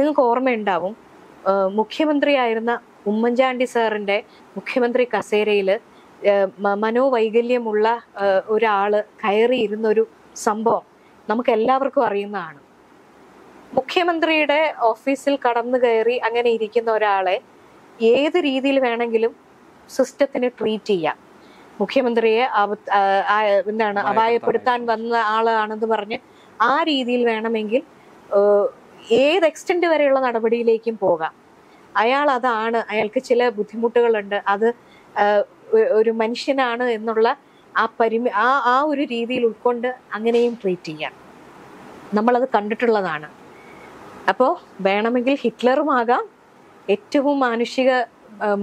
നിങ്ങൾക്ക് ഓർമ്മയുണ്ടാവും മുഖ്യമന്ത്രിയായിരുന്ന ഉമ്മൻചാണ്ടി സാറിന്റെ മുഖ്യമന്ത്രി കസേരയിൽ മനോവൈകല്യമുള്ള ഒരാൾ ഒരാൾ കയറിയിരുന്നൊരു സംഭവം നമുക്ക് എല്ലാവർക്കും അറിയുന്നതാണ്. മുഖ്യമന്ത്രിയുടെ ഓഫീസിൽ കടന്നു കയറി അങ്ങനെ ഇരിക്കുന്ന ഒരാളെ ഏത് രീതിയിൽ വേണമെങ്കിലും സിസ്റ്റത്തിന് ട്രീറ്റ് ചെയ്യാം. മുഖ്യമന്ത്രിയെ എന്താണ് അപായപ്പെടുത്താൻ വന്ന ആളാണെന്ന് പറഞ്ഞ് ആ രീതിയിൽ വേണമെങ്കിൽ ഏത് എക്സ്റ്റെൻഡ് വരെയുള്ള നടപടിയിലേക്കും പോകാം. അയാൾ അതാണ് അയാൾക്ക് ചില ബുദ്ധിമുട്ടുകളുണ്ട്. അത് ഒരു മനുഷ്യനാണ് എന്നുള്ള ആ പരിമി ആ ആ ഒരു രീതിയിൽ ഉൾക്കൊണ്ട് അങ്ങനെയും ട്രീറ്റ് ചെയ്യാം. നമ്മളത് കണ്ടിട്ടുള്ളതാണ്. അപ്പോൾ വേണമെങ്കിൽ ഹിറ്റ്ലറുമാകാം. ഏറ്റവും മാനുഷിക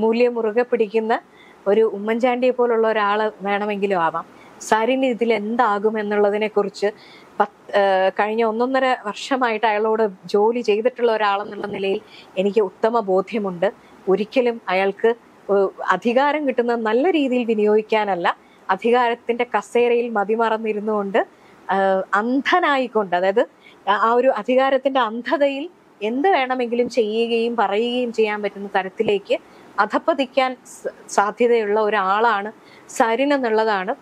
മൂല്യം മുറുകെ പിടിക്കുന്ന ഒരു ഉമ്മൻചാണ്ടിയെ പോലുള്ള ഒരാൾ വേണമെങ്കിലും ആവാം. സരിന് ഇതിൽ എന്താകും എന്നുള്ളതിനെ കുറിച്ച് കഴിഞ്ഞ ഒന്നൊന്നര വർഷമായിട്ട് അയാളോട് ജോലി ചെയ്തിട്ടുള്ള ഒരാളെന്നുള്ള നിലയിൽ എനിക്ക് ഉത്തമ ബോധ്യമുണ്ട്. ഒരിക്കലും അയാൾക്ക് അധികാരം കിട്ടുന്ന നല്ല രീതിയിൽ വിനിയോഗിക്കാനല്ല അധികാരത്തിന്റെ കസേരയിൽ മതിമറന്നിരുന്നുകൊണ്ട് കൊണ്ട് അന്ധനായിക്കൊണ്ട് അതായത് ആ ഒരു അധികാരത്തിന്റെ അന്ധതയിൽ എന്ത് വേണമെങ്കിലും ചെയ്യുകയും പറയുകയും ചെയ്യാൻ പറ്റുന്ന തരത്തിലേക്ക് അധപ്പതിക്കാൻ സാധ്യതയുള്ള ഒരാളാണ് സരിൻ എന്നുള്ളതാണ്.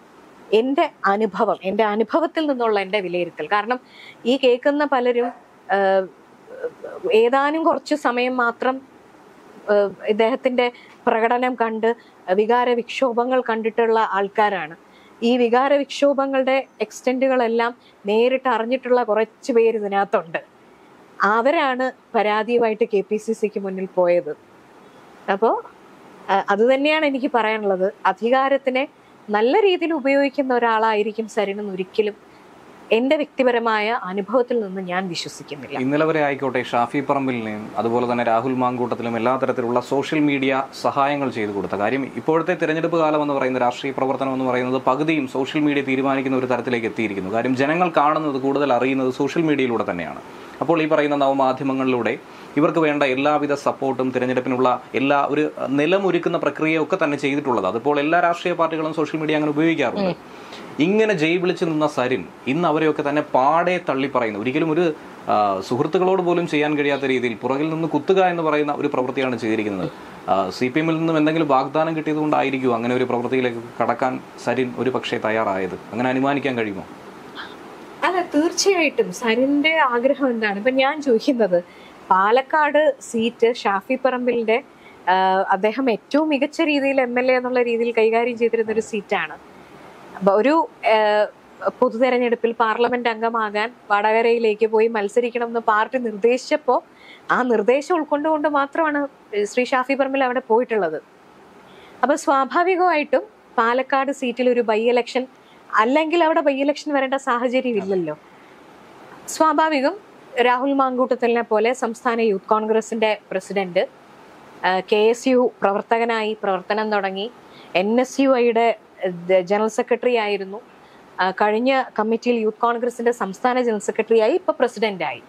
എന്റെ അനുഭവം എന്റെ അനുഭവത്തിൽ നിന്നുള്ള എന്റെ വിലയിരുത്തൽ. കാരണം ഈ കേൾക്കുന്ന പലരും ഏതാനും കുറച്ച് സമയം മാത്രം ഇദ്ദേഹത്തിന്റെ പ്രകടനം കണ്ട് വികാര വിക്ഷോഭങ്ങൾ കണ്ടിട്ടുള്ള ആൾക്കാരാണ്. ഈ വികാര വിക്ഷോഭങ്ങളുടെ എക്സ്റ്റെന്റുകളെല്ലാം നേരിട്ട് അറിഞ്ഞിട്ടുള്ള കുറച്ച് പേര് ഇതിനകത്തുണ്ട്. അവരാണ് പരാതിയുമായിട്ട് കെ പി സി സിക്ക് മുന്നിൽ പോയത്. അപ്പോൾ അതുതന്നെയാണ് എനിക്ക് പറയാനുള്ളത്. അധികാരത്തിനെ നല്ല രീതിയിൽ ഉപയോഗിക്കുന്ന ഒരാളായിരിക്കും സരിന് ഒരിക്കലും എന്റെ വ്യക്തിപരമായ അനുഭവത്തിൽ നിന്ന് ഞാൻ വിശ്വസിക്കുന്നില്ല. ഇന്നലെ വരെ ആയിക്കോട്ടെ ഷാഫി പറമ്പിലിനെയും അതുപോലെ തന്നെ രാഹുൽ മാങ്കൂട്ടത്തിലും എല്ലാ തരത്തിലുള്ള സോഷ്യൽ മീഡിയ സഹായങ്ങൾ ചെയ്തു കൊടുത്ത കാര്യം ഇപ്പോഴത്തെ തിരഞ്ഞെടുപ്പ് കാലം എന്ന് പറയുന്ന രാഷ്ട്രീയ പ്രവർത്തനം എന്ന് പറയുന്നത് പകുതിയും സോഷ്യൽ മീഡിയ തീരുമാനിക്കുന്ന ഒരു തരത്തിലേക്ക് എത്തിയിരിക്കുന്നു. കാര്യം ജനങ്ങൾ കാണുന്നത് കൂടുതൽ അറിയുന്നത് സോഷ്യൽ മീഡിയയിലൂടെ തന്നെയാണ്. അപ്പോൾ ഈ പറയുന്ന നവമാധ്യമങ്ങളിലൂടെ ഇവർക്ക് വേണ്ട എല്ലാവിധ സപ്പോർട്ടും തിരഞ്ഞെടുപ്പിനുള്ള എല്ലാ ഒരു നിലമൊരുക്കുന്ന പ്രക്രിയയൊക്കെ തന്നെ ചെയ്തിട്ടുള്ളത്. അതിപ്പോൾ എല്ലാ രാഷ്ട്രീയ പാർട്ടികളും സോഷ്യൽ മീഡിയ അങ്ങനെ ഉപയോഗിക്കാറുണ്ട്. ഇങ്ങനെ ജയ് വിളിച്ച് നിന്ന സരിൻ ഇന്ന് അവരെയൊക്കെ തന്നെ പാടെ തള്ളി പറയുന്നു. ഒരിക്കലും ഒരു സുഹൃത്തുക്കളോട് പോലും ചെയ്യാൻ കഴിയാത്ത രീതിയിൽ പുറകിൽ നിന്ന് കുത്തുക എന്ന് പറയുന്ന ഒരു പ്രവൃത്തിയാണ് ചെയ്തിരിക്കുന്നത്. സി പി എമ്മിൽ നിന്നും എന്തെങ്കിലും വാഗ്ദാനം കിട്ടിയതുകൊണ്ടായിരിക്കും അങ്ങനെ ഒരു പ്രവൃത്തിയിലേക്ക് കടക്കാൻ സരിൻ ഒരു പക്ഷേ തയ്യാറായത്. അങ്ങനെ അനുമാനിക്കാൻ കഴിയുമോ? അല്ല തീർച്ചയായിട്ടും സരിന്റെ ആഗ്രഹം എന്താണ്? ഇപ്പൊ ഞാൻ ചോദിക്കുന്നത് പാലക്കാട് സീറ്റ് ഷാഫി പറമ്പിലിന്റെ അദ്ദേഹം ഏറ്റവും മികച്ച രീതിയിൽ എം എൽ എ എന്നുള്ള രീതിയിൽ കൈകാര്യം ചെയ്തിരുന്ന ഒരു സീറ്റാണ്. ഒരു പൊതു തെരഞ്ഞെടുപ്പിൽ പാർലമെന്റ് അംഗമാകാൻ വടകരയിലേക്ക് പോയി മത്സരിക്കണം എന്ന് പാർട്ടി നിർദ്ദേശിച്ചപ്പോൾ ആ നിർദ്ദേശം ഉൾക്കൊണ്ടുകൊണ്ട് മാത്രമാണ് ശ്രീ ഷാഫി പറമ്പിൽ അവിടെ പോയിട്ടുള്ളത്. അപ്പൊ സ്വാഭാവികമായിട്ടും പാലക്കാട് സീറ്റിൽ ഒരു ബൈ ഇലക്ഷൻ അല്ലെങ്കിൽ അവിടെ ബൈ ഇലക്ഷൻ വരേണ്ട സാഹചര്യം ഇല്ലല്ലോ. സ്വാഭാവികം രാഹുൽ മാങ്കൂട്ടത്തലിനെ പോലെ സംസ്ഥാന യൂത്ത് കോൺഗ്രസിന്റെ പ്രസിഡന്റ് കെ എസ് യു പ്രവർത്തകനായി പ്രവർത്തനം തുടങ്ങി. എൻ എസ് യു ഐയുടെ ജനറൽ സെക്രട്ടറി ആയിരുന്നു. കഴിഞ്ഞ കമ്മിറ്റിയിൽ യൂത്ത് കോൺഗ്രസിന്റെ സംസ്ഥാന ജനറൽ സെക്രട്ടറിയായി ഇപ്പൊ പ്രസിഡന്റ് ആയി